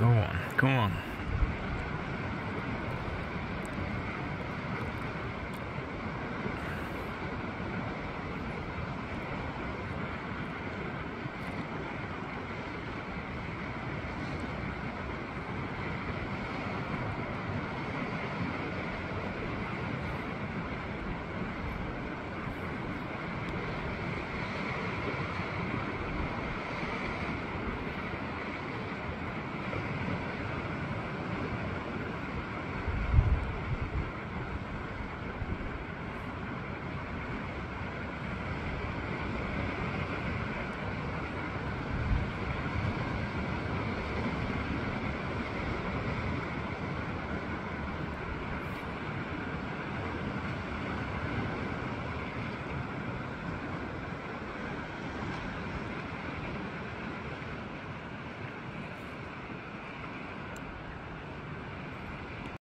Go on. go on.